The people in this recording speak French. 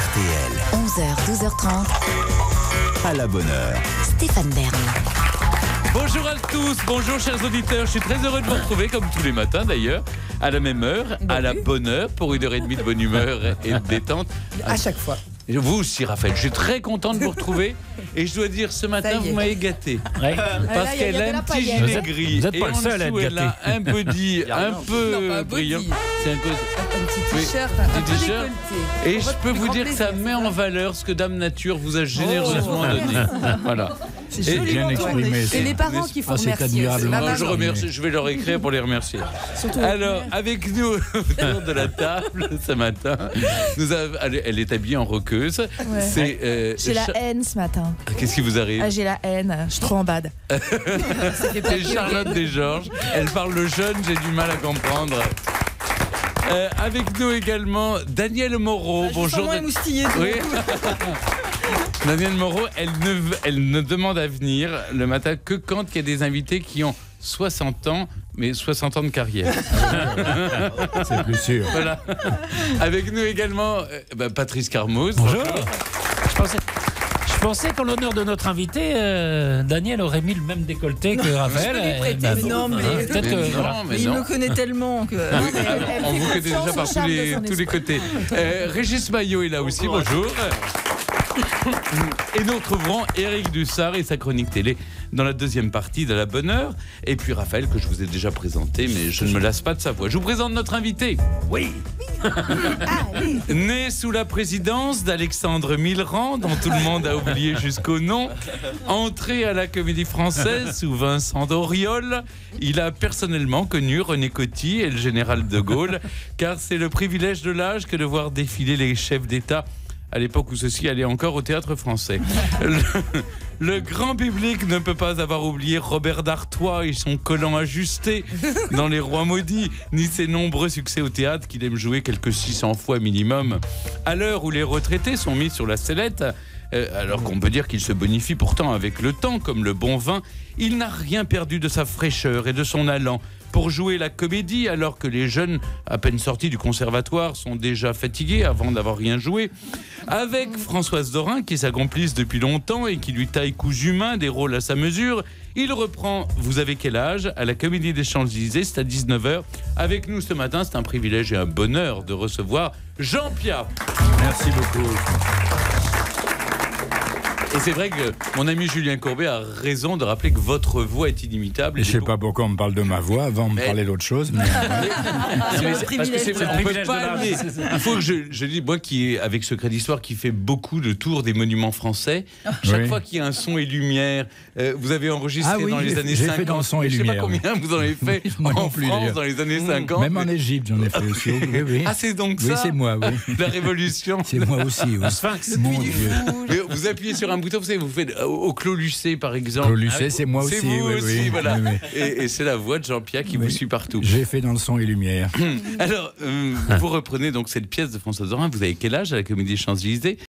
RTL, 11h, 12h30. à la bonne heure. Stéphane Bern. Bonjour à tous, bonjour chers auditeurs. Je suis très heureux de vous retrouver, comme tous les matins d'ailleurs, à la même heure, à la bonne heure, pour une heure et demie de bonne humeur et de détente. À chaque fois. Vous aussi, Raphaël, je suis très content de vous retrouver. Et je dois dire, ce matin, vous m'avez gâté. Parce là, il y a- qu'elle a un petit gilet gris. vous êtes et pas le seul à être dessous, elle a un peu Non, pas un body. C'est un peu... Un petit Oui. t-shirt, Petit un peu t-shirt. décolleté. Et je peux vous dire que ça met en valeur ce que Dame Nature vous a généreusement Oh. donné. Voilà. C'est Et- bien exprimé, Et les parents qui font Ah, c'est remercier. Moi, je remercie, je vais leur écrire pour les remercier. Surtout- Alors, avec nous autour de la table ce matin, nous avons- elle, elle est habillée en roqueuse. Ouais. C'est euh, J'ai la Cha- haine ce matin. Qu'est-ce qui vous arrive Ah, j'ai la haine. Je suis trop en bad. C'est Charlotte Desgeorges. Elle parle le jeune, j'ai du mal à comprendre. Euh, avec nous également Daniel Moreau. Sens Bonjour. moins Oui. Daniel Moreau, elle ne, v- elle ne demande à venir le matin que quand il y a des invités qui ont 60 ans, mais 60 ans de carrière. C'est plus sûr. Voilà. Avec nous également euh, bah, Patrice Carmouze. Bonjour. Je pensais, je pensais qu'en l'honneur de notre invité, euh, Daniel aurait mis le même décolleté que Raphaël. je peux lui prêter, mais non, bon, mais- hein, Mais que. voilà. Mais il non. me connaît tellement que. Oui, elle- alors, elle on vous connaît déjà par tous les, tous les côtés. Euh, Régis Maillot est là aussi, bonjour. Et nous retrouverons Eric Dussard et sa chronique télé dans la deuxième partie de la bonne heure. Et puis Raphaël, que je vous ai déjà présenté, mais je ne me lasse pas de sa voix. Je vous présente notre invité. Oui. Né sous la présidence d'Alexandre Millerand, dont tout le monde a oublié jusqu'au nom, entré à la comédie française sous Vincent d'Auriol, il a personnellement connu René Coty et le général de Gaulle, car c'est le privilège de l'âge que de voir défiler les chefs d'État à l'époque où ceux-ci allaient encore au théâtre français. Le, grand public ne peut pas avoir oublié Robert d'Artois et son collant ajusté dans Les Rois Maudits, ni ses nombreux succès au théâtre qu'il aime jouer quelques 600 fois minimum. À l'heure où les retraités sont mis sur la sellette, alors qu'on peut dire qu'il se bonifie pourtant avec le temps, comme le bon vin, il n'a rien perdu de sa fraîcheur et de son allant pour jouer la comédie alors que les jeunes, à peine sortis du conservatoire, sont déjà fatigués avant d'avoir rien joué. Avec Françoise Dorin, qui est sa complice depuis longtemps et qui lui taille coups humains des rôles à sa mesure, il reprend Vous avez quel âge à la Comédie des Champs-Élysées, c'est à 19h. Avec nous ce matin, c'est un privilège et un bonheur de recevoir Jean Piat. Merci beaucoup. Et c'est vrai que mon ami Julien Courbet a raison de rappeler que votre voix est inimitable. Je sais pas pourquoi on me parle de ma voix avant de me Mais- parler d'autre chose. mais- Mais c'est- parce que c'est vrai, on peut pas aller- Il faut que je, je dis, moi qui est avec Secret d'Histoire, qui fait beaucoup de tours des monuments français, chaque Oui. fois qu'il y a un son et lumière, euh, vous avez enregistré Ah oui, dans les années j'ai 50. fait dans son et je sais lumière, pas combien vous en avez fait Moi en plus, France dans les années 50. Même en Égypte, j'en ai fait aussi. Oui, oui. Ah, c'est donc Oui, ça c'est moi, oui. La révolution. C'est moi aussi, oui. Sphinx. Mon Dieu. Vous appuyez sur un bouton, vous savez, vous faites euh, au Clos Lucé par exemple. Claude Lucet, c'est moi C'est aussi, vous oui, aussi, oui. voilà. Oui, oui. Et, et c'est la voix de Jean-Pierre qui vous suit partout. J'ai fait dans le son et lumière. Alors, euh, vous reprenez donc cette pièce de François Dorin. Vous avez quel âge à la Comédie Champs-Élysées?